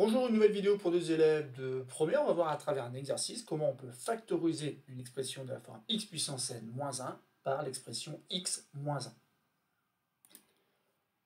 Bonjour, une nouvelle vidéo pour des élèves de première. On va voir à travers un exercice comment on peut factoriser une expression de la forme x puissance n moins 1 par l'expression x moins 1.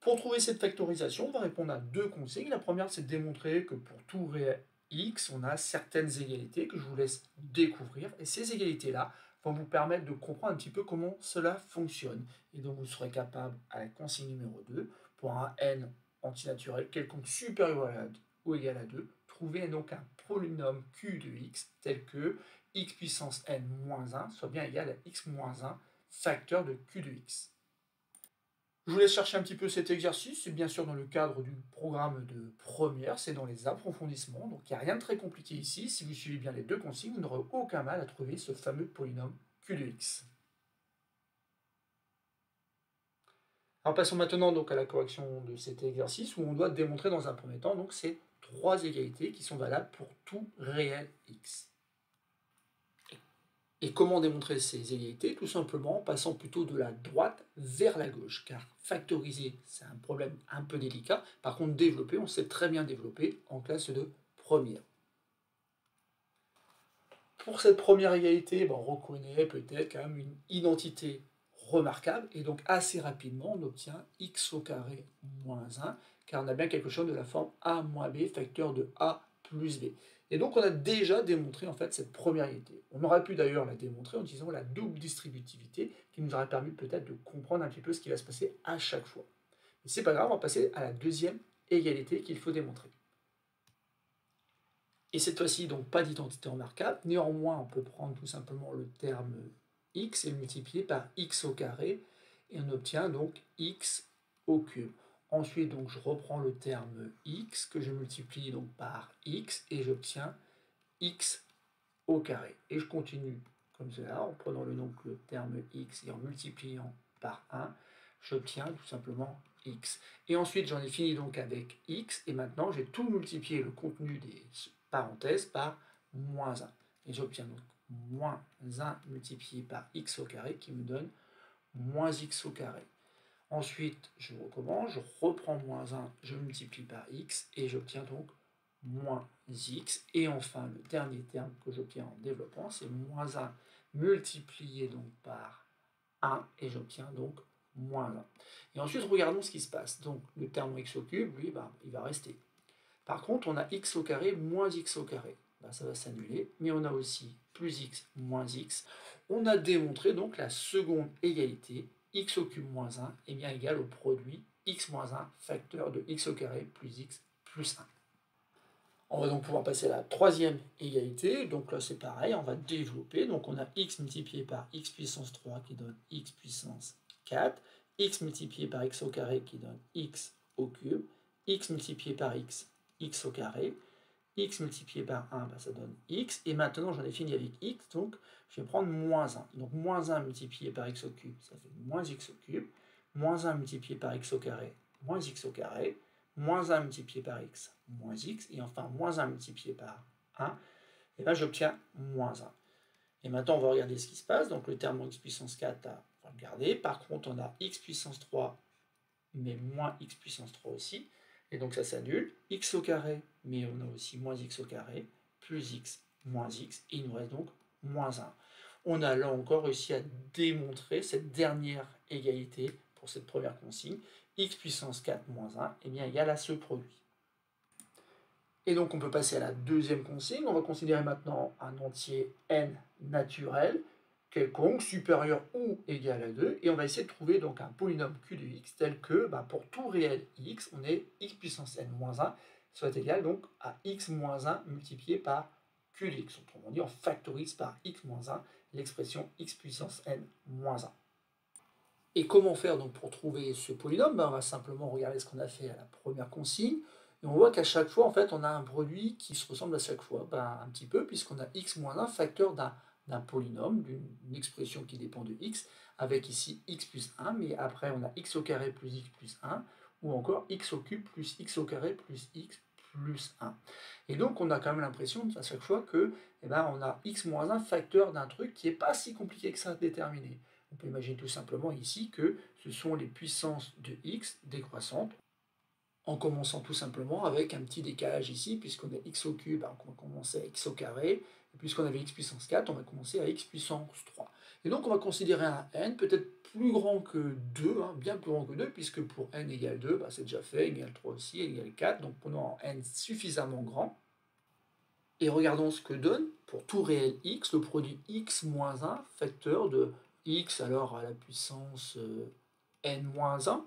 Pour trouver cette factorisation, on va répondre à deux consignes. La première, c'est de démontrer que pour tout réel x, on a certaines égalités que je vous laisse découvrir. Et ces égalités-là vont vous permettre de comprendre un petit peu comment cela fonctionne. Et donc, vous serez capable, à la consigne numéro 2, pour un n antinaturel quelconque supérieur à ou égal à 2, trouver donc un polynôme q de x tel que x puissance n moins 1 soit bien égal à x moins 1 facteur de q de x. Je vous laisse chercher un petit peu cet exercice, c'est bien sûr dans le cadre du programme de première, c'est dans les approfondissements, donc il n'y a rien de très compliqué ici. Si vous suivez bien les deux consignes, vous n'aurez aucun mal à trouver ce fameux polynôme q de x. Alors passons maintenant donc à la correction de cet exercice où on doit démontrer dans un premier temps donc c'est trois égalités qui sont valables pour tout réel x. Et comment démontrer ces égalités? Tout simplement en passant plutôt de la droite vers la gauche, car factoriser, c'est un problème un peu délicat. Par contre, développer, on sait très bien développer en classe de première. Pour cette première égalité, ben, on reconnaît peut-être quand même une identité remarquable, et donc assez rapidement, on obtient x au carré moins 1, car on a bien quelque chose de la forme a moins b, facteur de a plus b. Et donc on a déjà démontré en fait cette première égalité. On aurait pu d'ailleurs la démontrer en utilisant la double distributivité, qui nous aurait permis peut-être de comprendre un petit peu ce qui va se passer à chaque fois. Mais c'est pas grave, on va passer à la deuxième égalité qu'il faut démontrer. Et cette fois-ci, donc pas d'identité remarquable. Néanmoins, on peut prendre tout simplement le terme x est multiplié par x au carré, et on obtient donc x au cube. Ensuite, donc, je reprends le terme x que je multiplie donc par x et j'obtiens x au carré. Et je continue comme cela en prenant le, donc, le terme x et en multipliant par 1, j'obtiens tout simplement x. Et ensuite, j'en ai fini donc avec x et maintenant j'ai tout multiplié le contenu des parenthèses par moins 1. Et j'obtiens donc moins 1 multiplié par x au carré qui me donne moins x au carré. Ensuite, je recommence, je reprends moins 1, je multiplie par x et j'obtiens donc moins x. Et enfin, le dernier terme que j'obtiens en développant, c'est moins 1 multiplié donc par 1 et j'obtiens donc moins 1. Et ensuite, regardons ce qui se passe. Donc, le terme x au cube, lui, bah, il va rester. Par contre, on a x au carré moins x au carré. Bah, ça va s'annuler, mais on a aussi plus x moins x. On a démontré donc la seconde égalité, x au cube moins 1 est bien égal au produit x moins 1 facteur de x au carré plus x plus 1. On va donc pouvoir passer à la troisième égalité, donc là c'est pareil, on va développer, donc on a x multiplié par x puissance 3 qui donne x puissance 4, x multiplié par x au carré qui donne x au cube, x multiplié par x, x au carré, x multiplié par 1, bah, ça donne x. Et maintenant, j'en ai fini avec x, donc je vais prendre moins 1. Donc moins 1 multiplié par x au cube, ça fait moins x au cube. Moins 1 multiplié par x au carré, moins x au carré. Moins 1 multiplié par x, moins x. Et enfin, moins 1 multiplié par 1, et là j'obtiens moins 1. Et maintenant, on va regarder ce qui se passe. Donc le terme x puissance 4, on va le garder. Par contre, on a x puissance 3, mais moins x puissance 3 aussi. Et donc ça s'annule. x au carré, mais on a aussi moins x au carré, plus x, moins x, et il nous reste donc moins 1. On a là encore réussi à démontrer cette dernière égalité pour cette première consigne, x puissance 4 moins 1 est bien égal à ce produit. Et donc on peut passer à la deuxième consigne, on va considérer maintenant un entier n naturel, quelconque, supérieur ou égal à 2, et on va essayer de trouver donc un polynôme q de x tel que bah, pour tout réel x, on est x puissance n moins 1 soit égal donc à x moins 1 multiplié par q de x. Autrement dit, on factorise par x moins 1 l'expression x puissance n moins 1. Et comment faire donc pour trouver ce polynôme? Bah, On va simplement regarder ce qu'on a fait à la première consigne. Et on voit qu'à chaque fois, en fait, on a un produit qui se ressemble à chaque fois. Ben, un petit peu, puisqu'on a x moins 1 facteur d'un d'un polynôme, d'une expression qui dépend de x, avec ici x plus 1, mais après on a x au carré plus x plus 1, ou encore x au cube plus x au carré plus x plus 1. Et donc on a quand même l'impression à chaque fois que eh ben, on a x moins 1 facteur d'un truc qui n'est pas si compliqué que ça à déterminer. On peut imaginer tout simplement ici que ce sont les puissances de x décroissantes en commençant tout simplement avec un petit décalage ici, puisqu'on a x au cube, on va commencer à x au carré, puisqu'on avait x puissance 4, on va commencer à x puissance 3. Et donc on va considérer un n peut-être plus grand que 2, hein, bien plus grand que 2, puisque pour n égale 2, bah, c'est déjà fait, n égale 3 aussi, n égale 4, donc prenons un n suffisamment grand. Et regardons ce que donne, pour tout réel x, le produit x moins 1, facteur de x alors à la puissance euh, n-1,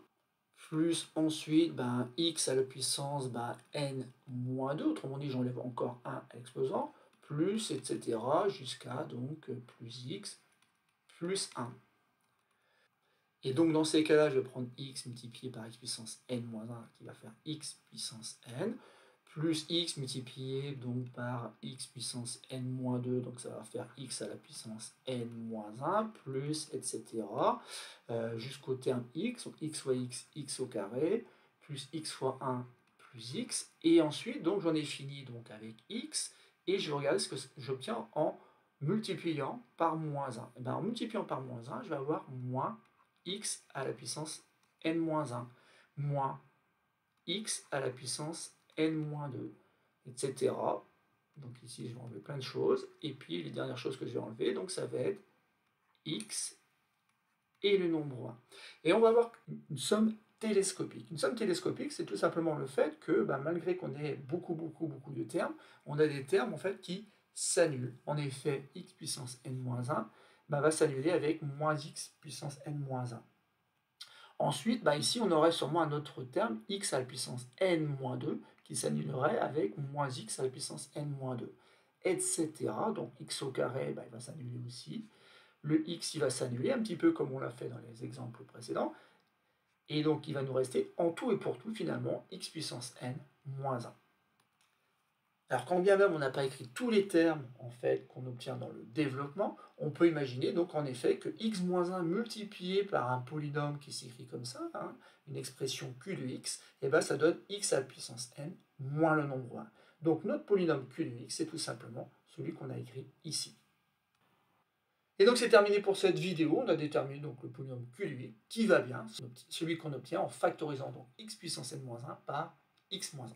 plus ensuite ben, x à la puissance ben, n moins 2, autrement dit j'enlève encore 1 à l'exposant, plus etc. jusqu'à donc plus x plus 1. Et donc dans ces cas-là, je vais prendre x multiplié par x puissance n moins 1 qui va faire x puissance n, plus x multiplié donc par x puissance n-2, donc ça va faire x à la puissance n-1, plus etc. Euh, jusqu'au terme x, donc x fois x, x au carré, plus x fois 1, plus x. Et ensuite, donc j'en ai fini donc avec x, et je vais regarder ce que j'obtiens en multipliant par moins 1. Et eh bien, en multipliant par moins 1, je vais avoir moins x à la puissance n-1, moins x à la puissance n-2, etc. Donc ici, je vais enlever plein de choses. Et puis, les dernières choses que je vais enlever, donc ça va être x et le nombre 1. Et on va avoir une somme télescopique. Une somme télescopique, c'est tout simplement le fait que, bah, malgré qu'on ait beaucoup, beaucoup, beaucoup de termes, on a des termes en fait qui s'annulent. En effet, x puissance n-1 bah, va s'annuler avec moins x puissance n-1. Ensuite, bah, ici, on aurait sûrement un autre terme, x à la puissance n-2, qui s'annulerait avec moins x à la puissance n-2, etc. Donc x au carré, il va s'annuler aussi. Le x, il va s'annuler, un petit peu comme on l'a fait dans les exemples précédents. Et donc, il va nous rester en tout et pour tout, finalement, x puissance n moins 1. Alors quand bien même on n'a pas écrit tous les termes en fait qu'on obtient dans le développement, on peut imaginer donc en effet que x-1 multiplié par un polynôme qui s'écrit comme ça, hein, une expression q de x, et eh ben ça donne x à la puissance n moins le nombre 1. Donc notre polynôme q de x c'est tout simplement celui qu'on a écrit ici. Et donc c'est terminé pour cette vidéo, on a déterminé donc le polynôme q qui va bien, celui qu'on obtient en factorisant donc x puissance n-1 par x-1.